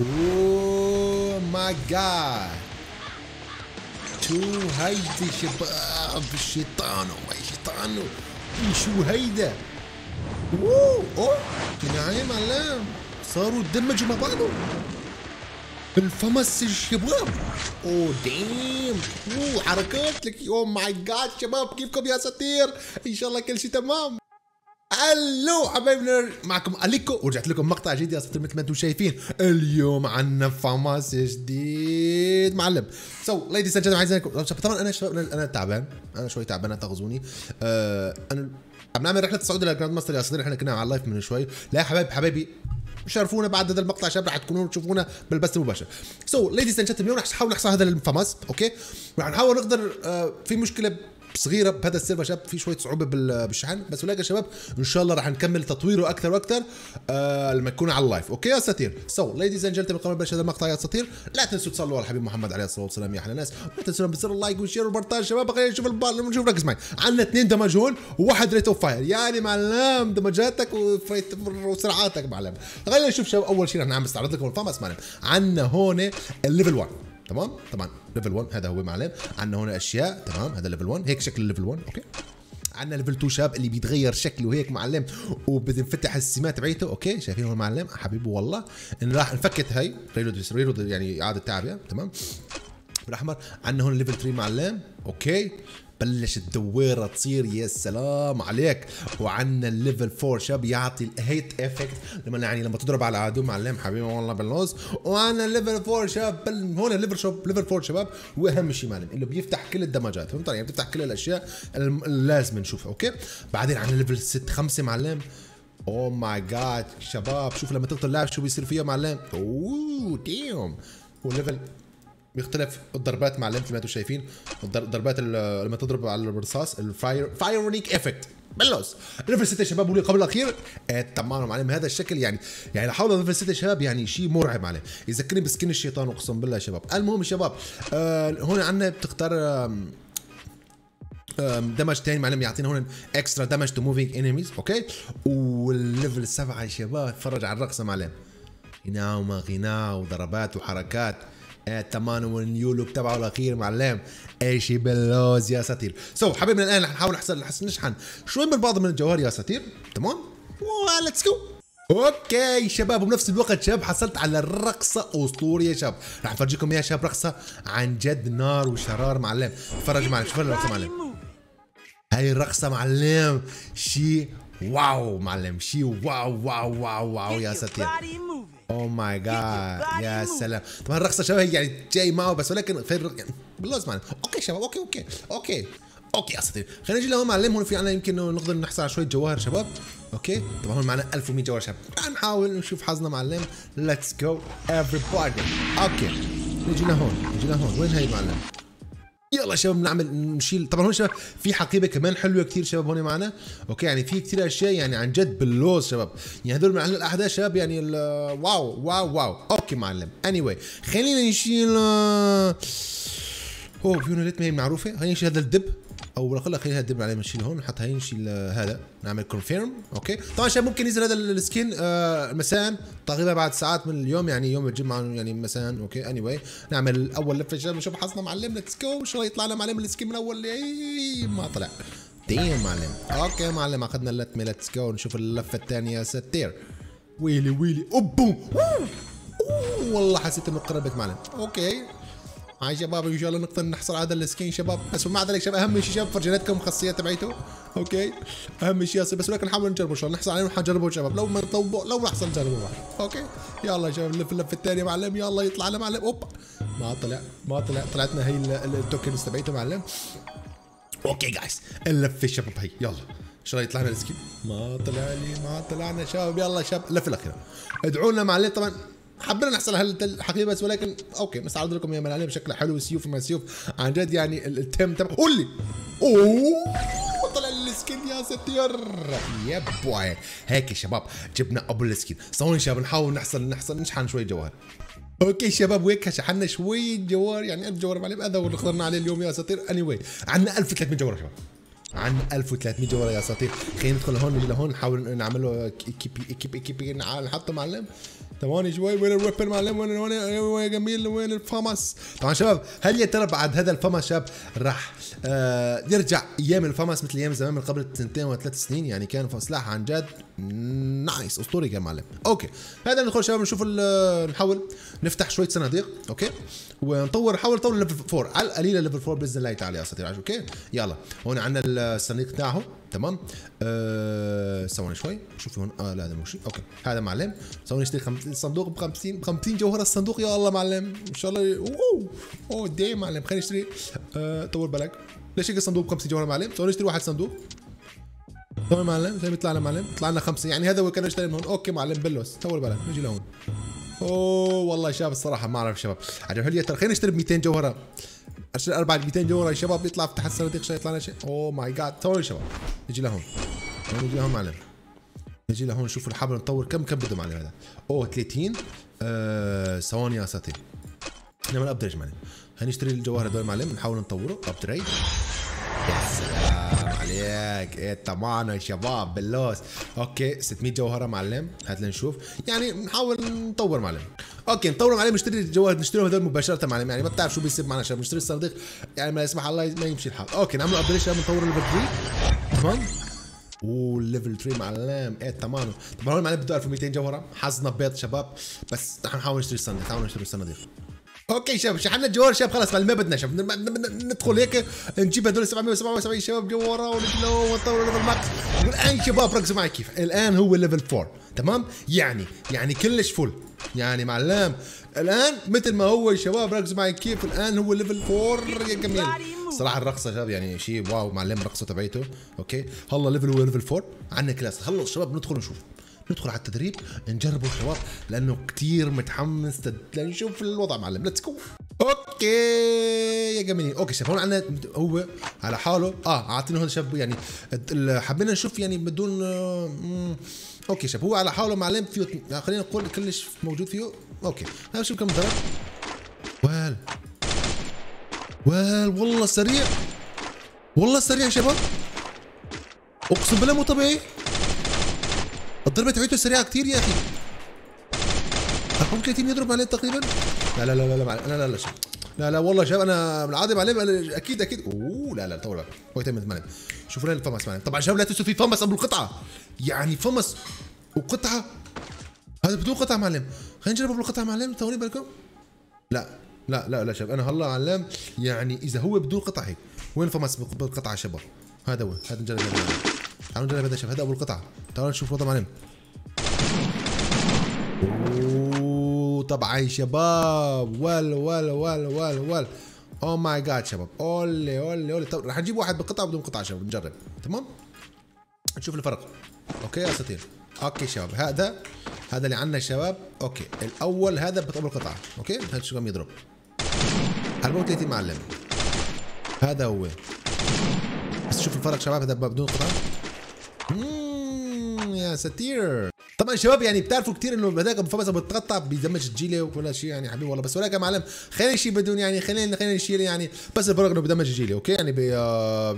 اوه ماي جاد شو هيدي شباب الشيطان وما شيطان شو هيدا؟ أوه أوه نعم علام. صاروا دمجوا مع بعضهم. الفمس الشباب. أوه ديم. أوه حركات لك. أوه ماي جاد شباب كيفكم يا ساتير إن شاء الله كل شيء تمام. ألو حبايبنا معكم أليكو ورجعت لكم مقطع جديد يا ساتر مثل ما أنتم شايفين. اليوم عندنا فماس جديد معلم. سو ليديز اند عايزينكم طبعا أنا شباب أنا تعبان. أنا شوي تعبان تاخذوني آه أنا عم نعمل رحلة صعود إلى جراند ماستر يا صديقي إحنا كنا على اللايف من شوي. لا يا حبايب حبايبي شرفونا بعد هذا المقطع شباب رح تكونوا تشوفونا بالبث المباشر. سو ليديز اند اليوم رح نحاول نحصل هذا الفماس أوكي؟ رح نحاول نقدر آه في مشكلة صغيرة بهذا السيرفر شباب في شوية صعوبة بالشحن. بس ولكن شباب إن شاء الله راح نكمل تطويره أكثر وأكثر آه لما يكون على اللايف. أوكي يا ساتير؟ so ladies and gentlemen قبل بلش هذا المقطع يا ساتير لا تنسوا تصلوا على الحبيب محمد عليه الصلاة والسلام يا أحلى ناس. لا تنسوا بزر ال like وال share وال partage شباب. خلينا نشوف البال نشوف ركز معي. عندنا اثنين damage وواحد rate of fire يعني معلم damage اتك وسرعاتك معلم. خلينا نشوف شباب أول شيء رح نعمل استعرض لكم الفامس معلم عندنا هون ال level 1 تمام؟ طبعا level 1 هذا هو معلم. عندنا هون أشياء. تمام؟ هذا level 1 هيك شكل ال level 1 okay؟ عندنا level 2 شباب اللي بيتغير شكله هيك معلم وبتنفتح السمات تبعيته. okay؟ شايفين هون معلم؟ حبيبي والله. إن راح نفكت هاي. reload reload يعني إعادة تعبئه تمام؟ بالاحمر عندنا هون level 3 معلم. okay؟ بلش الدويرة تصير يا سلام عليك. وعنا ال level 4 شباب يعطي ال hit effect لما يعني لما تضرب على العدو معلم حبيبي والله بالنص. وعنا ال level 4 شباب بل هون ال level شوب level 4 شباب وأهم شيء معلم اللي بيفتح كل ال damage ات. فهمت يعني بتفتح كل الأشياء لازم نشوفها okay؟ بعدين عنا level 6 5 معلم. oh my god شباب شوف لما تقتل لاعب شو بيصير فيها معلم؟ oh damn و level بيختلف الضربات مع ما أنتم شايفين. الضربات لما تضرب على الرصاص ال fire فايرونيك effect plus. level 6 شباب ولي قبل الأخير؟ آه تمام معلم. هذا الشكل يعني يعني حول level 6 شباب يعني شيء مرعب معلم يذكرني ب skin الشيطان أقسم بالله شباب. المهم شباب آه هون عندنا بتختار آه damage ثاني معلم. يعطينا هون extra damage to moving enemies okay؟ وال level 7 يا شباب اتفرج على الرقصه معلم. غناء وما غناء وضربات وحركات. تمام وال new look تبعه الأخير معلم. إيش باللوز يا ساتير. so so, حبيبنا الآن رح نحاول نحصل نشحن. شوي من بعض من الجوهر يا ساتير؟ تمام؟ و let's go okay شباب وبنفس الوقت شباب حصلت على الرقصة أسطورية شباب. رح افرجيكم إياها شباب رقصة عن جد نار وشرار معلم. تفرج معلم شوف الرقصة معلم. هاي الرقصة معلم شي واو معلم شي واو واو واو واو يا ساتير. oh my god يا سلام طبعا الرقصه شباب هي يعني جاي معه بس ولكن غير يعني بالله معنا okay شباب okay okay okay okay اساطير خلينا نجي لهون معلم هون في عنا يمكن نقدر نحصل على شوية جواهر شباب okay طبعا هون معنا 1100 جوهر شباب نحاول نشوف حظنا معلم let's go everybody. okay نجي لهون نجي لهون وين هي معلم يلا شباب نعمل نشيل. طبعا هون شباب في حقيبة كمان حلوة كثير شباب هون معنا. okay؟ يعني في كثير أشياء يعني عن جد باللوز شباب. يعني هذول من الأحداث شباب يعني واو واو واو. okay معلم. anyway anyway. خلينا نشيل أوه في يونت ما هي معروفة. خلينا نشيل هذا الدب. أو بالاقل خلينا الدب عليه نشيل هون نحط هاي نشيل هذا نعمل confirm okay؟ طبعا شباب ممكن ينزل هذا ال skin آه مساء تقريبا بعد ساعات من اليوم يعني يوم الجمعة يعني مساء okay؟ anyway anyway. نعمل أول لفة. شباب نشوف حظنا معلم let's go الله يطلع لنا معلم ال skin من أول ما طلع. damn معلم. okay معلم أخذنا اللتمه let's go نشوف اللفة الثانية يا ساتير. ويلي ويلي اوبو والله حسيت إنه قربت معلم. okay. هاي شباب ان شاء الله نقدر نحصل على هذا ال skin شباب. بس ومع ذلك شباب أهم شيء شباب فرجيناتكم الخاصيات تبعيته okay؟ أهم شيء بس ولكن نحاول نجربه إن شاء الله. نحصل عليه ونجربه شباب. لو ما لو ما حصل نجربه okay؟ يلا شباب اللف اللفه الثانية معلم. يلا يطلع لنا معلم. اوب ما طلع ما طلع. طلعتنا هي ال tokens تبعيته معلم. okay guys اللفه يا شباب هي يلا. ان شاء الله يطلع لنا ال skin؟ ما طلع لي ما طلعنا شباب. يلا شباب اللفه الاخيره ادعوا لنا معلم. طبعا حبينا نحصل على الحقيقة بس ولكن okay نستعرض لكم يا عليه بشكل حلو سيوف ما سيوف. عن جد يعني التيم تبع قول لي. أوه طلع ال skin يا ستير يا بوي. هيك يا شباب جبنا أبو ال skin. صون شباب نحاول نحصل نحصل نشحن شوي جوهر. okay شباب هيك شحنا شوي جواهر يعني 1000 جوهر معلم هذا اللي قدرنا عليه اليوم يا ساتير anyway anyway. عندنا 1300 جوهر شباب. عندنا 1300 جوهر يا أساطير. خلينا ندخل نجي لهون نحاول نعمل له كيبي كيبي كيبي نحطه معلم ثواني شوي وين ال weapon معلم وين وين وين جميل؟ وين الفمس طبعا شباب هل يا ترى بعد هذا الفمس شباب راح آه يرجع أيام الفمس مثل أيام زمان من قبل سنتين وثلاث سنين؟ يعني كان سلاح عن جد nice أسطوري كان معلم okay هذا ندخل شباب نشوف نحاول نفتح شوية صناديق okay؟ ونطور نحاول نطور level 4 على القليله level 4 بإذن الله تعالى يا اساطير okay؟ يلا هون عندنا الصناديق تاعه تمام؟ أه ثواني شوي. شوفي هون. آه لا هذا مش okay. هذا معلم. ثواني نشتري خمس... الصندوق ب 50 ب 50 جوهرة الصندوق. يا الله معلم. ان شاء الله. oh. oh damn معلم. خلينا نشتري. أه طول بالك. ليش هيك الصندوق ب 50 جوهرة معلم؟ ثواني نشتري واحد صندوق. ثواني معلم. زي ما يطلع لنا معلم. طلع لنا خمسة. يعني هذا هو كان نشتري من هون. okay معلم plus طول بالك. نجي لهون. أوه والله شباب الصراحة ما أعرف شباب. عجب. هل ترى خلينا نشتري ب 200 جوهرة. اشتري أربع 200 جوهره يا شباب يطلع فتح الصناديق شيء يطلع لنا شيء. oh my god. ثواني شباب نجي لهون. نجي لهون معلم. نجي لهون نشوف الحبل نطور كم كم بده معلم هذا؟ أوه 30 آه ثواني يا ساتير نعمل upgrade معلم. هنشتري الجوهر هذول معلم نحاول نطوره. upgrade يا عليك. إيه طبعا يا شباب باللوس okay 600 جوهرة معلم. هات لنشوف. يعني نحاول نطور معلم. okay نطور معلم. نشتري الجوهر نشتريهم هذول مباشرة معلم. يعني ما بتعرف شو بيصير معنا شباب. نشتري الصناديق يعني ما يسمح الله ما يمشي الحال. okay نعمل شباب. نطور ال level 3 تمام؟ و level 3 معلم. إيه تمام. طبعا هون معلم بده 1200 جوهرة. حظنا بيض شباب. بس نحن نحاول نشتري الصناديق نحاول نشتري الصناديق okay شباب شحنا الجواهر شباب خلاص ما بدنا شباب ندخل هيك نجيب هذول 777 شباب جوهرة ونجلو ونطور level max والان شباب ركزوا معي كيف. الآن هو level 4 تمام؟ يعني يعني كلش full يعني معلم الآن مثل ما هو شباب ركزوا معي كيف. الآن هو level 4 يا جميل. صراحة الرقصة شباب يعني شيء واو معلم الرقصه تبعته okay؟ هلا level هو level 4 عندنا خلاص. خلص شباب ندخل نشوف. ندخل على التدريب نجربه شباب لأنه كثير متحمس لنشوف الوضع معلم. let's go okay. يا جميل. okay شباب هون عندنا هو على حاله. آه اعطينا هون شباب يعني حبينا نشوف يعني بدون آه okay شباب هو على حاله معلم فيه يعني خلينا نقول كلش موجود فيه. okay. هذا شوف كم ضرب. وال. وال والله سريع. والله سريع شباب أقسم بالله مو طبيعي. الضربة تبعته سريعة كثير يا أخي رقم 30 يضرب عليه تقريبا لا لا لا لا لا لا لا لا لا لا والله شباب أنا بالعاده معلم أكيد أكيد اوه لا لا طول بالك وقت معلم شوفوا لنا الفمس معلم طبعا شباب لا تنسوا في فمس قبل القطعه يعني فمس وقطعه هذا بدون قطعه معلم خلينا نجرب بالقطعه معلم ثواني بالكم لا لا لا لا شباب أنا هلا معلم يعني اذا هو بدون قطعه هيك وين فمس بالقطعه شباب هذا هو هذا نجرب تعالوا نجرب هذا شباب هذا اول قطعه تعالوا نشوف وضع معلم. أوه طبعا شباب ول ول ول ول ول oh my god شباب. أولي أولي أولي. طب رح نجيب واحد بقطعة بدون قطعة شباب نجرب. تمام؟ نشوف الفرق. okay يا أساطير. okay شباب هذا هذا اللي عندنا شباب. okay. الأول هذا بطبع قطعه okay؟ هذا شو عم يضرب. 34 معلم؟ هذا هو. بس شوف الفرق شباب هذا بدون قطعة. يا ستير طبعا شباب يعني بتعرفوا كثير إنه ابو فبس بتقطع بيدمج الجيلة ولا شيء يعني حبيبي والله. بس ولكن معلم خلينا شيء بدون يعني خلينا خلينا نشيل يعني. بس الفرق إنه بدمج الجيلة أوكي؟ يعني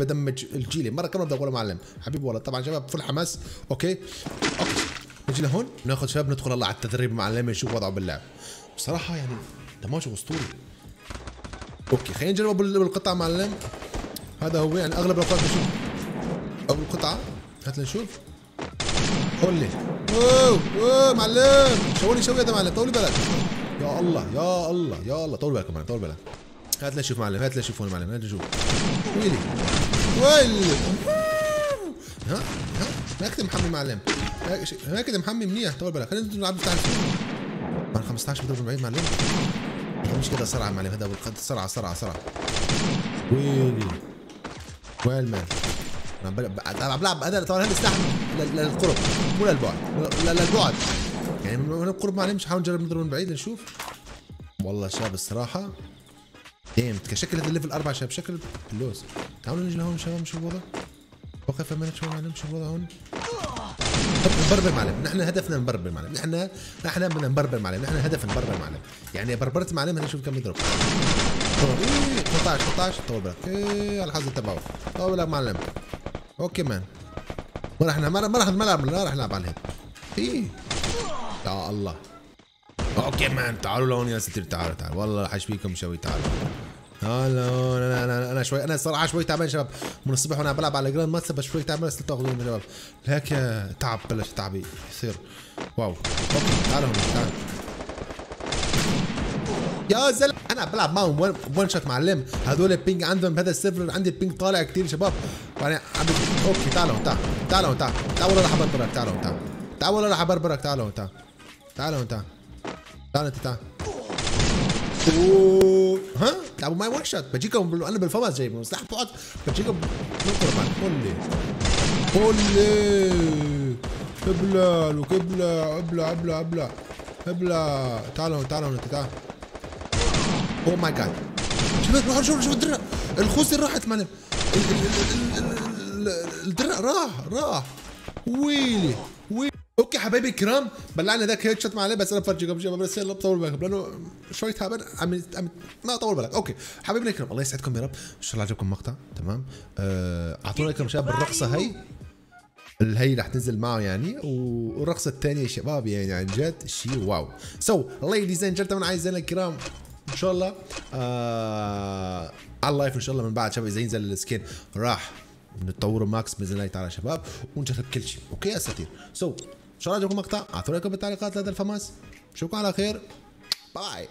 بدمج الجيلة. مرة كمان بدي أقول معلم حبيبي والله. طبعا شباب فل حماس أوكي؟ أوكي. نجي لهون ناخذ شباب ندخل الله على التدريب معلم نشوف وضعه باللعب بصراحة يعني دماج أسطوري. أوكي خلينا نجرب بالقطع معلم. هذا هو يعني أغلب الأوقات بشوف. ابو القطعة. هات لنشوف قول لي. اوه اوه معلم. شوي شوي يا معلم طول بالك. يا الله يا الله يا الله. طول بالك معلم طول بالك. هات لنشوف معلم هات لنشوف هون معلم هات لنشوف ويلي ويلي ها ها. ما كده محمي معلم. ما كده محمي منيح. طول بالك خلينا نلعب بتاع من 15 بضرب من بعيد معلم. مش كده سرعه معلم. هذا سرعه سرعه سرعه ويلي. وين مان أنا بلعب هذا طبعا هذا سلاح للقرب مو للبعد للبعد. يعني من القرب ما مش حاول نجرب نضرب من بعيد نشوف. والله شباب الصراحة ديم كشكل هذا الليفل أربعة شباب شكل اللوز. تعالوا نجي لهون شباب نشوف الوضع. وقف امانة شوي معلم شوف الوضع هون. نبربر معلم نحن هدفنا نبربر معلم. نحن نحن بدنا نبربر معلم نحن هدف نبربر معلم. يعني بربرت معلم نشوف كم يضرب. 18 18 طول بالك. إيه على الحظ تبعه. طول بالك معلم. أوكي مان. ما راح ما راح نلعب ما راح نلعب على ال head إيه يا الله. okay man. تعالوا لهون يا أساطير. تعالوا تعالوا والله رح اشفيكم شوي. تعالوا هلا أنا أنا أنا شوي أنا الصراحه شوي تعبان شباب. من الصبح وأنا بلعب على grand match بس شوي تعبان بس تأخذوني من شباب هيك تعب بلش تعبي يصير. واو. okay تعالوا تعالوا. يا زلمة. أنا بلعب معهم one shot معلم. هذول ال ping عندهم بهذا ال server عندي ال ping طالع كثير شباب. يعني عم okay تعالوا تعال تعالوا تعال. تعال والله راح أبربرك تعالوا تعال. تعال والله راح أبربرك تعالوا تعال. تعالوا تعال. تعال أنت تعال. أوه. ها؟ لعبوا معي one shot بجيكم أنا بالفمس جايبهم سلاح بقعد بجيكم ننطر معك قولي. قولي. ابلع لك ابلع ابلع ابلع ابلع. ابلع. تعالوا تعالوا oh my god روحوا شوفوا شوفوا الدرع. الخوذه راحت معلم الدرع راح راح. ويلي ويلي. okay حبايبي الكرام بلعنا ذاك headshot معلم بس أنا بفرجيكم شباب بس يلا بطول بالك لأنه شوي تعبان. عم عم ما طول بالك. okay. حبايبنا الكرام الله يسعدكم يا رب. إن شاء الله عجبكم المقطع. تمام. آه، أعطونا لكم شباب الرقصة هي. اللي هي رح تنزل معه يعني. والرقصة الثانية شباب يعني عن جد شيء واو. so ladies and gentlemen اعزائنا الكرام. إن شاء الله. آه على ال live إن شاء الله من بعد شباب إذا ينزل ال skin راح نتطوره max بإذن الله تعالى شباب ونجرب كل شيء. okay أساطير so إن شاء الله عجبكم المقطع اعطوا لكم بالتعليقات هذا الفماس. اشوفكم على خير. bye